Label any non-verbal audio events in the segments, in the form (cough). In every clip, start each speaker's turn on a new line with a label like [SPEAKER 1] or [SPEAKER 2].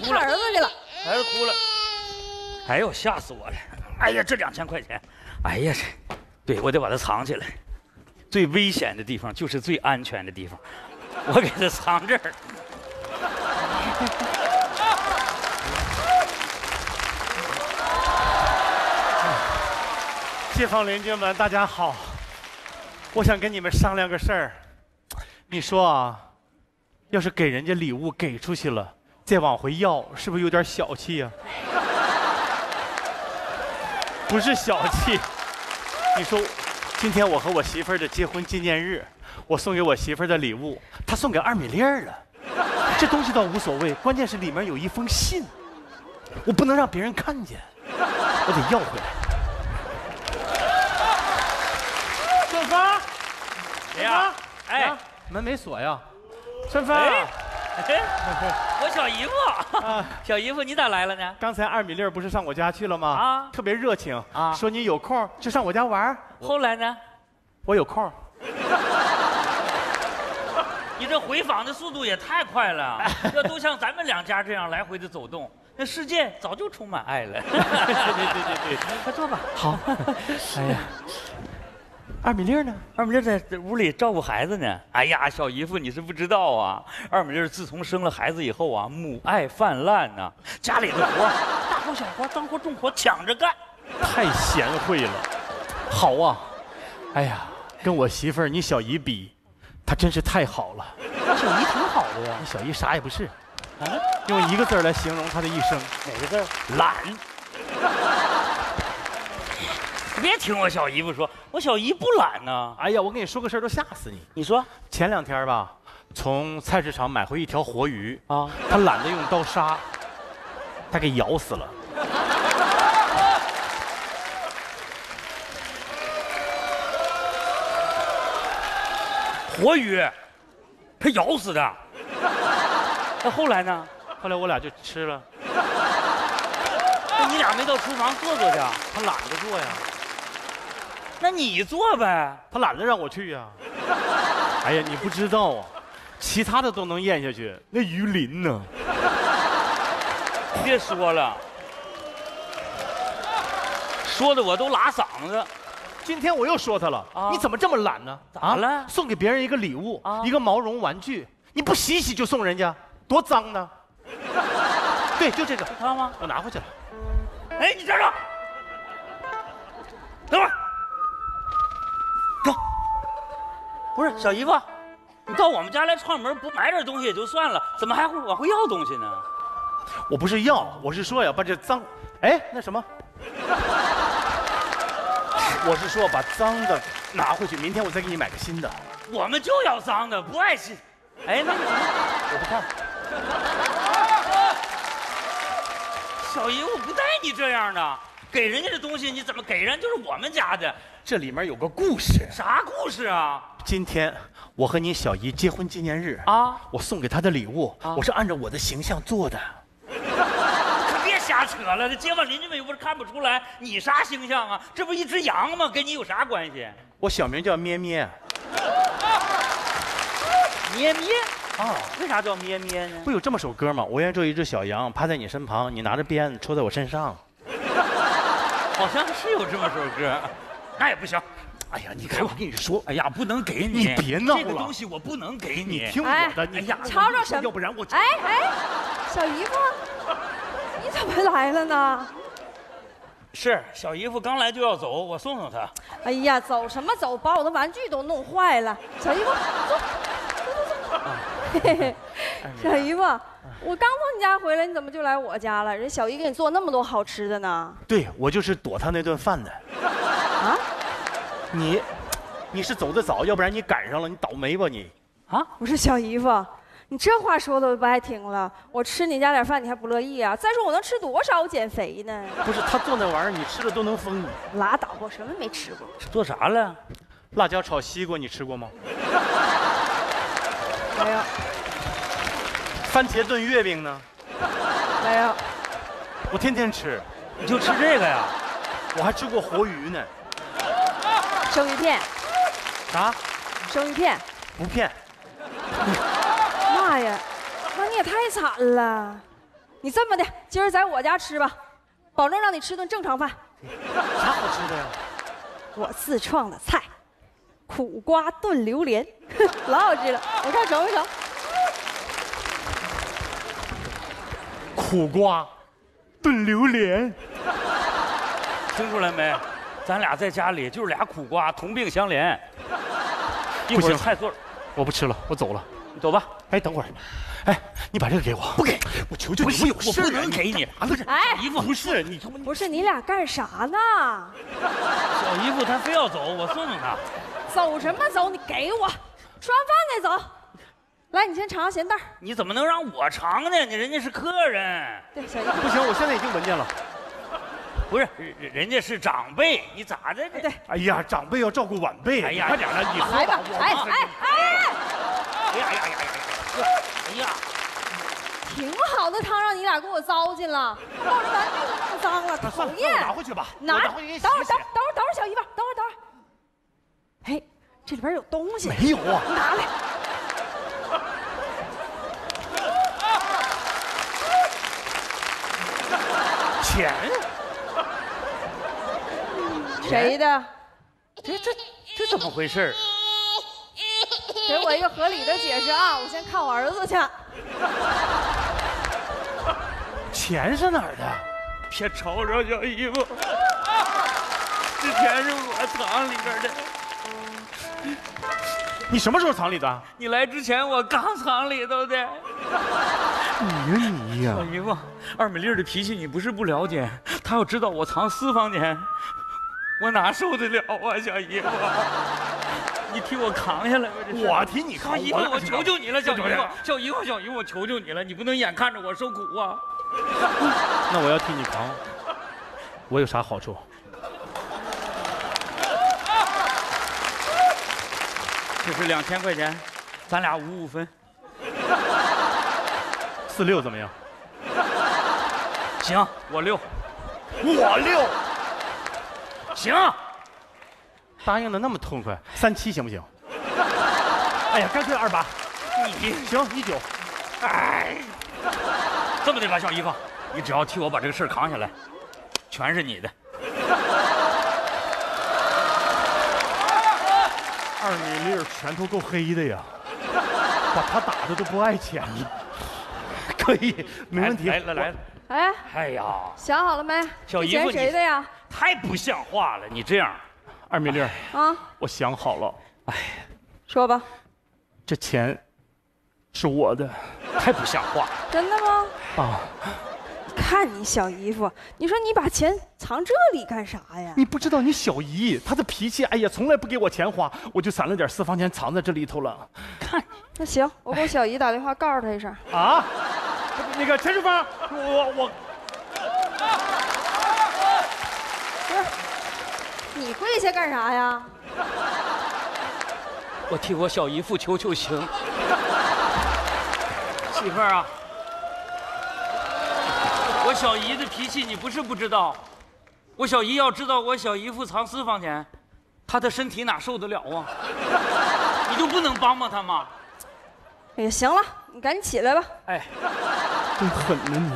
[SPEAKER 1] 给看儿子去了。
[SPEAKER 2] 孩子哭了，哎呦，吓死我了！哎呀，这两千块钱，哎呀，这，对我得把它藏起来。最危险的地方就是最安全的地方，我给它藏这儿。(laughs)
[SPEAKER 3] 街坊邻居们，大家好，我想跟你们商量个事儿。你说啊，要是给人家礼物给出去了，再往回要，是不是有点小气呀、不是小气，你说，今天我和我媳妇儿的结婚纪念日，我送给我媳妇儿的礼物，她送给二米粒儿了。这东西倒无所谓，关键是里面有一封信，我不能让别人看见，我得要回来。顺芳，
[SPEAKER 2] 谁呀？哎
[SPEAKER 3] 哎，，门没锁呀？顺芳，
[SPEAKER 2] 哎哎，(laughs) (laughs) 我小姨夫，
[SPEAKER 3] 啊 (laughs)
[SPEAKER 2] 小姨夫，你咋来了呢？
[SPEAKER 3] 刚才二米粒儿不是上我家去了吗？
[SPEAKER 2] 啊
[SPEAKER 3] 特别热情
[SPEAKER 2] 啊
[SPEAKER 3] 说你有空就上我家玩儿
[SPEAKER 2] 后来呢？
[SPEAKER 3] 我有空。(laughs)
[SPEAKER 2] 你这回访的速度也太快了，要都像咱们两家这样来回的走动，那世界早就充满爱了。
[SPEAKER 3] 对对对对对，
[SPEAKER 2] 快坐吧。
[SPEAKER 3] 好。哎呀，二米粒儿呢？
[SPEAKER 2] 二米粒在屋里照顾孩子呢。哎呀，小姨夫，你是不知道啊，二米粒自从生了孩子以后啊，母爱泛滥呐、家里的活，大活小活、脏活重活抢着干。(laughs)
[SPEAKER 3] 太贤惠了，好啊！哎呀，跟我媳妇儿你小姨比，她真是太好了。
[SPEAKER 2] 我小姨挺好的呀
[SPEAKER 3] 你，小姨啥也不是，
[SPEAKER 2] 啊，
[SPEAKER 3] 用一个字来形容她的一生，
[SPEAKER 2] 哪个字？懒。你别听我小姨夫说，我小姨不懒呢、
[SPEAKER 3] 哎呀，我跟你说个事儿都吓死你。
[SPEAKER 2] 你说
[SPEAKER 3] 前两天吧，从菜市场买回一条活鱼，
[SPEAKER 2] 啊？
[SPEAKER 3] 她懒得用刀杀，他给咬死了。
[SPEAKER 2] 活鱼，他咬死的。那后来呢？
[SPEAKER 3] 后来我俩就吃了，
[SPEAKER 2] 那你俩没到厨房坐坐去？
[SPEAKER 3] 他懒得做呀，
[SPEAKER 2] 那你做呗。
[SPEAKER 3] 他懒得让我去呀。哎呀，你不知道啊，其他的都能咽下去，那鱼鳞呢？
[SPEAKER 2] 别说了，说的我都拉嗓子。
[SPEAKER 3] 今天我又说他了，
[SPEAKER 2] 啊
[SPEAKER 3] 你怎么这么懒呢？
[SPEAKER 2] 咋了
[SPEAKER 3] 送给别人一个礼物，
[SPEAKER 2] 啊
[SPEAKER 3] 一个毛绒玩具，你不洗洗就送人家，多脏呢！(laughs) 对，就这个，
[SPEAKER 2] 他吗？
[SPEAKER 3] 我拿回去了。
[SPEAKER 2] 哎，你站着，等会儿，走。不是小姨夫，你到我们家来串门，不买点东西也就算了，怎么还会往回要东西呢？
[SPEAKER 3] 我不是要，我是说呀，把这脏，哎，那什么，我是说把脏的拿回去，明天我再给你买个新的。
[SPEAKER 2] 我们就要脏的，不爱惜。哎，那个什么，
[SPEAKER 3] 我不看，
[SPEAKER 2] 小姨我不带你这样的，给人家的东西你怎么给人？就是我们家的，
[SPEAKER 3] 这里面有个故事。
[SPEAKER 2] 啥故事啊？
[SPEAKER 3] 今天我和你小姨结婚纪念日
[SPEAKER 2] 啊，
[SPEAKER 3] 我送给她的礼物，
[SPEAKER 2] 啊
[SPEAKER 3] 我是按照我的形象做的。
[SPEAKER 2] 可 (laughs) 别瞎扯了，这街坊邻居们又不是看不出来你啥形象啊？这不一只羊吗？跟你有啥关系？
[SPEAKER 3] 我小名叫咩咩 (laughs)
[SPEAKER 2] 咩咩，
[SPEAKER 3] 啊。
[SPEAKER 2] 为啥叫咩咩呢？
[SPEAKER 3] 不有这么首歌吗？我愿做一只小羊，趴在你身旁，你拿着鞭子抽在我身上。
[SPEAKER 2] 好像是有这么首歌，那也不行。
[SPEAKER 3] 哎呀，你看我跟你说，
[SPEAKER 2] 哎呀，不能给你，
[SPEAKER 3] 你别闹了
[SPEAKER 2] 这个东西我不能给你。
[SPEAKER 3] 你听我的，
[SPEAKER 1] 哎
[SPEAKER 3] 你呀，
[SPEAKER 1] 吵吵什么
[SPEAKER 3] 要不然我
[SPEAKER 1] 哎哎，小姨夫，你怎么来了呢？
[SPEAKER 2] 是小姨夫刚来就要走，我送送他。
[SPEAKER 1] 哎呀，走什么走？把我的玩具都弄坏了。小姨夫，走，(laughs) 小姨夫，我刚从你家回来，你怎么就来我家了？人小姨给你做那么多好吃的呢。
[SPEAKER 3] 对我就是躲他那顿饭的。
[SPEAKER 1] 啊？
[SPEAKER 3] 你，你是走的早，要不然你赶上了，你倒霉吧你。
[SPEAKER 2] 啊，
[SPEAKER 1] 我说小姨夫，你这话说的我不爱听了。我吃你家点饭，你还不乐意啊？再说我能吃多少？我减肥呢。
[SPEAKER 3] 不是他做那玩意儿，你吃了都能疯。
[SPEAKER 1] 拉倒吧，我什么没吃过。
[SPEAKER 2] 做啥了？
[SPEAKER 3] 辣椒炒西瓜你吃过吗？
[SPEAKER 1] 没有，
[SPEAKER 3] 番茄炖月饼呢？
[SPEAKER 1] 没有。
[SPEAKER 3] 我天天吃，
[SPEAKER 2] 你就吃这个呀？
[SPEAKER 3] 我还吃过活鱼呢。
[SPEAKER 1] 生鱼片，
[SPEAKER 3] 啥？
[SPEAKER 1] 生鱼片。
[SPEAKER 3] 不骗。
[SPEAKER 1] 妈呀，那你也太惨了！你这么的，今儿在我家吃吧，保证让你吃顿正常饭。
[SPEAKER 3] 啥好吃的呀？
[SPEAKER 1] 我自创的菜，苦瓜炖榴莲，(laughs) 老好吃了。我看成不成？
[SPEAKER 3] 苦瓜炖榴莲，
[SPEAKER 2] 听出来没？咱俩在家里就是俩苦瓜，同病相怜。一会儿
[SPEAKER 3] 不行
[SPEAKER 2] 菜做，
[SPEAKER 3] 我不吃了，我走了。
[SPEAKER 2] 你走吧。
[SPEAKER 3] 哎，等会儿，哎，你把这个给我，不给，我求求你，我有事
[SPEAKER 2] 我不能给你。
[SPEAKER 3] 啊，不是，
[SPEAKER 1] 哎
[SPEAKER 2] 小姨夫，
[SPEAKER 3] 不是，你他妈
[SPEAKER 1] 不是你俩干啥呢？
[SPEAKER 2] 小姨夫他非要走，我送送他。
[SPEAKER 1] 走什么走？你给我，吃完饭再走。来，你先尝尝咸淡。
[SPEAKER 2] 你怎么能让我尝呢？人家是客人，
[SPEAKER 1] 对，
[SPEAKER 3] 不行，我现在已经闻见了。
[SPEAKER 2] 不是人人家是长辈，你咋的？
[SPEAKER 1] 对，
[SPEAKER 3] 哎呀，长辈要照顾晚辈，
[SPEAKER 2] 哎呀
[SPEAKER 3] 快点了，你
[SPEAKER 1] 来吧，哎哎哎，
[SPEAKER 2] 哎呀呀呀呀呀！哎呀，
[SPEAKER 1] 挺好的汤，让你俩给我糟践了，抱着玩具都弄脏了，讨，厌。
[SPEAKER 3] 拿回去吧，
[SPEAKER 1] 拿，
[SPEAKER 3] 回去洗
[SPEAKER 1] 等会儿，等会儿，等会儿，小姨夫，哎，这里边有东西，
[SPEAKER 3] 没有啊，
[SPEAKER 1] 拿来。
[SPEAKER 3] 钱，(laughs)
[SPEAKER 1] 谁的？
[SPEAKER 2] 这这这怎么回事儿？
[SPEAKER 1] 给我一个合理的解释啊！我先看我儿子去。(laughs)
[SPEAKER 3] 钱是哪儿的？
[SPEAKER 2] 别吵吵小姨夫，(laughs) 这钱是我藏里边的。
[SPEAKER 3] 你什么时候藏里的？
[SPEAKER 2] 你来之前我刚藏里头的。
[SPEAKER 3] 你呀你呀
[SPEAKER 2] 小，姨夫，二美丽的脾气你不是不了解，她要知道我藏私房钱，我哪受得了啊，小姨夫。你替我扛下来吧，这事
[SPEAKER 3] 我替你扛
[SPEAKER 2] 小姨夫，我求求你了，小姨夫小姨夫，小姨夫，我求求你了，你不能眼看着我受苦啊！
[SPEAKER 3] 那我要替你扛，我有啥好处？
[SPEAKER 2] 这是两千块钱，咱俩五五分。
[SPEAKER 3] 四六怎么样？
[SPEAKER 2] 行，我六。
[SPEAKER 3] 我六，
[SPEAKER 2] 行，
[SPEAKER 3] 答应的那么痛快，三七行不行？哎呀，干脆二八，
[SPEAKER 2] 你
[SPEAKER 3] 行一九。
[SPEAKER 2] 哎，这么的吧，小姨夫，你只要替我把这个事儿扛下来，全是你的。
[SPEAKER 3] 二米粒儿拳头够黑的呀，把他打的都不爱钱了。(laughs) 可以，没问题。
[SPEAKER 2] 来来来，
[SPEAKER 1] 哎，
[SPEAKER 2] 哎呀，
[SPEAKER 1] 想好了没？
[SPEAKER 2] 小姨夫
[SPEAKER 1] 谁的呀？
[SPEAKER 2] 太不像话了！你这样，
[SPEAKER 3] 二米粒儿，
[SPEAKER 1] 啊，
[SPEAKER 3] 我想好了，哎
[SPEAKER 1] 说吧。
[SPEAKER 3] 这钱是我的
[SPEAKER 2] 太不像话了。
[SPEAKER 1] 真的吗？
[SPEAKER 3] 啊！
[SPEAKER 1] 看你小姨夫，你说你把钱藏这里干啥呀？
[SPEAKER 3] 你不知道你小姨她的脾气，哎呀，从来不给我钱花，我就攒了点私房钱藏在这里头了。
[SPEAKER 1] 看那行，我给我小姨打电话告诉她一声。
[SPEAKER 3] 啊，那个陈淑芳，我我
[SPEAKER 1] 不是，你跪下干啥呀？
[SPEAKER 2] 我替我小姨夫求求情。媳妇儿啊，我小姨的脾气你不是不知道，我小姨要知道我小姨夫藏私房钱，她的身体哪受得了啊？你就不能帮帮她吗？
[SPEAKER 1] 哎呀，行了，你赶紧起来吧。
[SPEAKER 2] 哎，
[SPEAKER 3] 真狠呢你。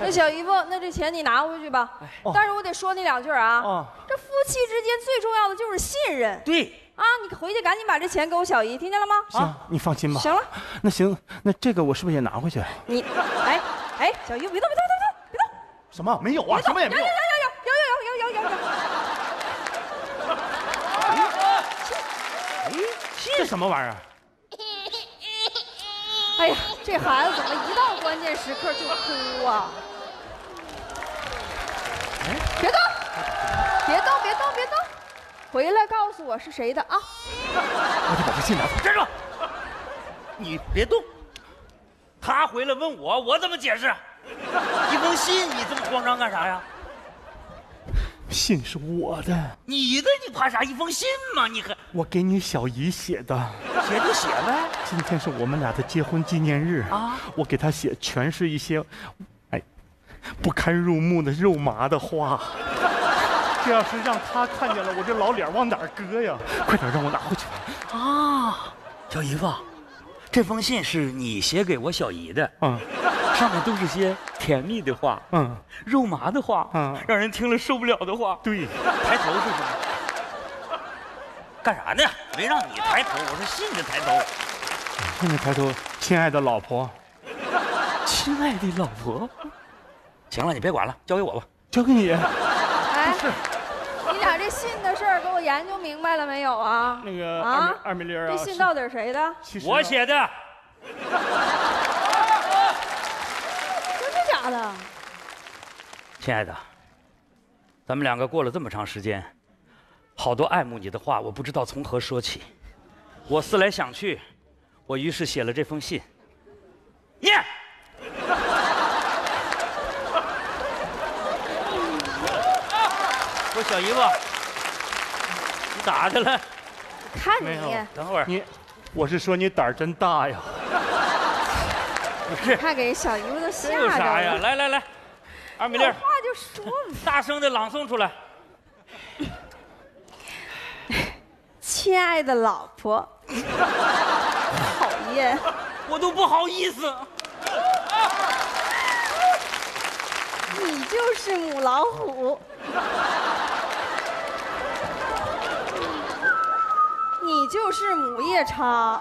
[SPEAKER 1] 那小姨夫，那这钱你拿回去吧。
[SPEAKER 3] 哦
[SPEAKER 1] 但是我得说你两句啊。
[SPEAKER 3] 啊
[SPEAKER 1] 这夫妻之间最重要的就是信任
[SPEAKER 2] 对，
[SPEAKER 1] 啊！你回去赶紧把这钱给我小姨，听见了吗？
[SPEAKER 3] 行，你放心吧。
[SPEAKER 1] 行了，
[SPEAKER 3] 那行，那这个我是不是也拿回去？
[SPEAKER 1] 你，哎哎，小姨夫别动别动别动别动
[SPEAKER 3] 什么没有啊？什么也没有
[SPEAKER 1] 有。有有有有有有有有有有。
[SPEAKER 3] 这什么玩意儿？
[SPEAKER 1] 哎呀，这孩子怎么一到关键时刻就哭啊？别动，别动，别动，别动，回来告诉我是谁的啊！
[SPEAKER 3] 我得把这信拿走。
[SPEAKER 2] 站住！你别动。他回来问我，我怎么解释？一封信，你这么慌张干啥呀？
[SPEAKER 3] 信是我的，
[SPEAKER 2] 你的你怕啥？一封信嘛，你还
[SPEAKER 3] 我给你小姨写的。
[SPEAKER 2] 写就写呗。
[SPEAKER 3] 今天是我们俩的结婚纪念日
[SPEAKER 2] 啊
[SPEAKER 3] 我给她写全是一些，哎，不堪入目的肉麻的话。这要是让她看见了，我这老脸往哪儿搁呀？快点让我拿回去吧。
[SPEAKER 2] 啊，小姨夫，这封信是你写给我小姨的，
[SPEAKER 3] 嗯，
[SPEAKER 2] 上面都是些甜蜜的话，嗯，肉麻的话，嗯，让人听了受不了的话。
[SPEAKER 3] 对，
[SPEAKER 2] 抬头是什么？干啥呢？没让你抬头，我说信着抬头。
[SPEAKER 3] 信着抬头，亲爱的老婆，
[SPEAKER 2] 亲爱的老婆。行了，你别管了，交给我吧，
[SPEAKER 3] 交给你。
[SPEAKER 1] 哎，你俩这信的事儿给我研究明白了没有啊？
[SPEAKER 3] 那个啊，二米粒啊，
[SPEAKER 1] 这信到底是谁的？
[SPEAKER 2] 我写的。(laughs)
[SPEAKER 1] 真的假的？
[SPEAKER 2] 亲爱的，咱们两个过了这么长时间，好多爱慕你的话，我不知道从何说起。我思来想去，我于是写了这封信。小姨夫，你咋的了？
[SPEAKER 1] 看你，
[SPEAKER 2] 等会儿
[SPEAKER 3] 你，我是说你胆儿真大呀。
[SPEAKER 2] 不是，
[SPEAKER 1] 快给小姨夫都吓着
[SPEAKER 2] 了。啥呀？来来来，二米粒，
[SPEAKER 1] 话就说嘛，
[SPEAKER 2] 大声的朗诵出来。
[SPEAKER 1] 亲爱的老婆，讨厌，
[SPEAKER 2] 我都不好意思。
[SPEAKER 1] 你就是母老虎，你就是母夜叉。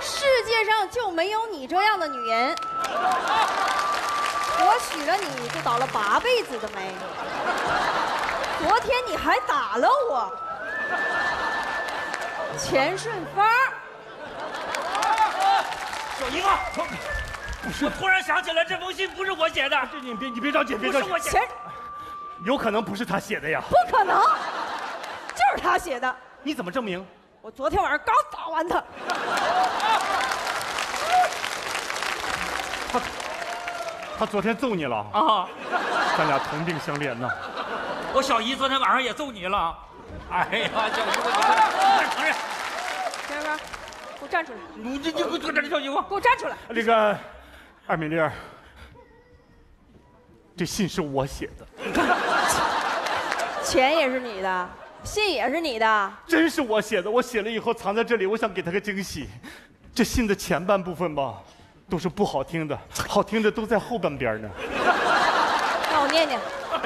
[SPEAKER 1] 世界上就没有你这样的女人，我娶了你就倒了八辈子的霉。昨天你还打了我，钱顺风。
[SPEAKER 2] 小姨夫，我突然想起来，这封信不是我写的。
[SPEAKER 3] 这你别你别着急，别着急。
[SPEAKER 1] 钱，
[SPEAKER 3] 有可能不是他写的呀。
[SPEAKER 1] 不可能，就是他写的。
[SPEAKER 3] 你怎么证明？
[SPEAKER 1] 我昨天晚上刚打完他。
[SPEAKER 3] 他他昨天揍你了啊？咱俩同病相怜呐。
[SPEAKER 2] 我小姨昨天晚上也揍你了。哎呀，小姨夫，承认。
[SPEAKER 1] 田哥，给我站出来！
[SPEAKER 2] 你你你给我站小姨夫，
[SPEAKER 1] 给我站出来！
[SPEAKER 3] 那个二米粒儿，这信是我写的。
[SPEAKER 1] 钱也是你的。信也是你的，
[SPEAKER 3] 真是我写的。我写了以后藏在这里，我想给他个惊喜。这信的前半部分吧，都是不好听的，好听的都在后半边呢。
[SPEAKER 1] 那我念念。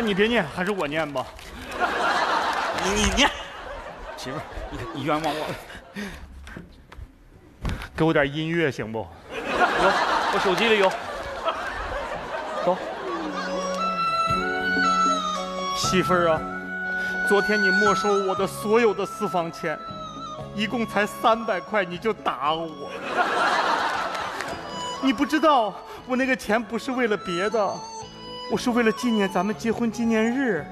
[SPEAKER 3] 你别念，还是我念吧。
[SPEAKER 2] 你你念，媳妇儿，你你冤枉我。
[SPEAKER 3] 给我点音乐行不？
[SPEAKER 2] 有，我手机里有。走。
[SPEAKER 3] 媳妇儿啊。昨天你没收我的所有的私房钱，一共才三百块，你就打我。(laughs) 你不知道，我那个钱不是为了别的，我是为了纪念咱们结婚纪念日，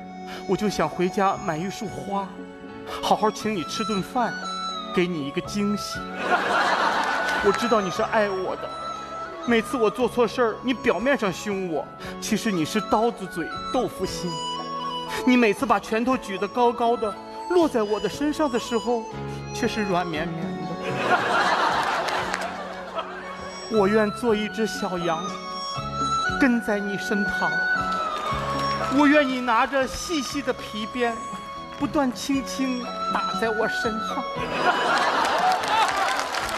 [SPEAKER 3] 我就想回家买一束花，好好请你吃顿饭，给你一个惊喜。(laughs) 我知道你是爱我的，每次我做错事儿，你表面上凶我，其实你是刀子嘴豆腐心。你每次把拳头举得高高的，落在我的身上的时候，却是软绵绵的。我愿做一只小羊，跟在你身旁。我愿意拿着细细的皮鞭，不断轻轻打在我身上。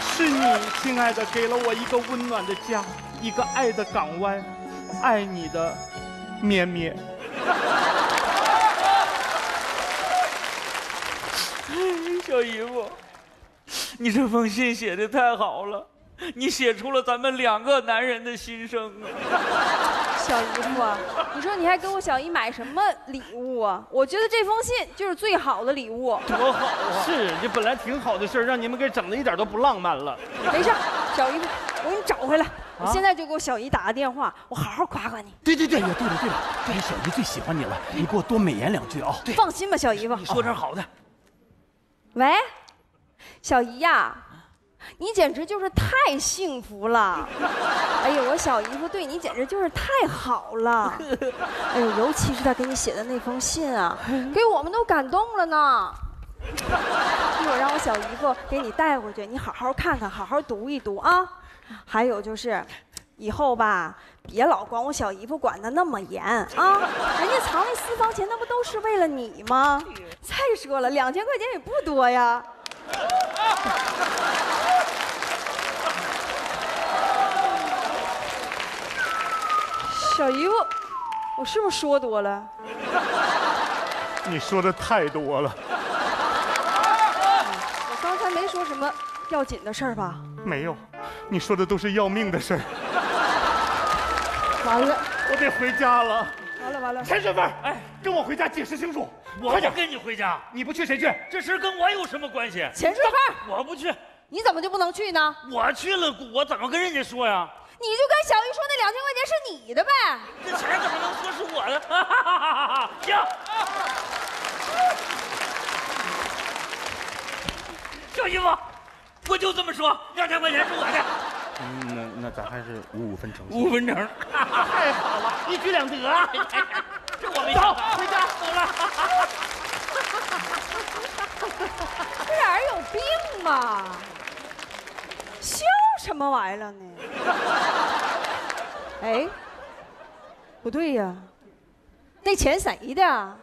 [SPEAKER 3] (laughs) 是你，亲爱的，给了我一个温暖的家，一个爱的港湾。爱你的，绵绵。
[SPEAKER 2] 小姨夫，你这封信写的太好了，你写出了咱们两个男人的心声啊！
[SPEAKER 1] 小姨夫啊，你说你还给我小姨买什么礼物啊？我觉得这封信就是最好的礼物。
[SPEAKER 3] 多好啊！是，这本来挺好的事让你们给整的一点都不浪漫了。
[SPEAKER 1] 没事，小姨夫，我给你找回来。我现在就给我小姨打个电话，我好好夸夸你。
[SPEAKER 3] 对对对，对了对了，这是，小姨最喜欢你了，你给我多美言两句啊！
[SPEAKER 1] 放心吧，小姨夫，
[SPEAKER 2] 你说点好的。
[SPEAKER 1] 喂，小姨呀，你简直就是太幸福了！(laughs) 哎呦，我小姨夫对你简直就是太好了！(laughs) 哎呦，尤其是他给你写的那封信啊，给我们都感动了呢。一会儿让我小姨夫给你带回去，你好好看看，好好读一读啊。还有就是，以后吧，别老管我小姨夫管的那么严啊！人家藏那私房钱，那不都是为了你吗？再说了，两千块钱也不多呀。小姨夫，我是不是说多了？
[SPEAKER 3] 你说的太多了。
[SPEAKER 1] 我刚才没说什么要紧的事儿吧？
[SPEAKER 3] 没有，你说的都是要命的事儿。
[SPEAKER 1] 完了，
[SPEAKER 3] 我得回家了。
[SPEAKER 1] 完了，完了！
[SPEAKER 3] 陈顺风，哎，跟我回家解释清楚。
[SPEAKER 2] 我不跟你回家，
[SPEAKER 3] 你不去谁去？
[SPEAKER 2] 这事跟我有什么关系？
[SPEAKER 1] 钱顺
[SPEAKER 2] 风，我不去。
[SPEAKER 1] 你怎么就不能去呢？
[SPEAKER 2] 我去了，我怎么跟人家说呀？
[SPEAKER 1] 你就跟小玉说那两千块钱是你的呗。
[SPEAKER 2] 这钱怎么能说是我的？行。小姨夫，我就这么说，两千块钱是我的。
[SPEAKER 3] 嗯，那那咱还是五五分成。
[SPEAKER 2] 五分成，
[SPEAKER 3] 太好了，一举两得。
[SPEAKER 2] 这我没
[SPEAKER 3] 走，回家
[SPEAKER 2] 走了。
[SPEAKER 1] 这俩人有病吧？笑什么玩意儿呢？(laughs) 哎，不对呀，那钱谁的？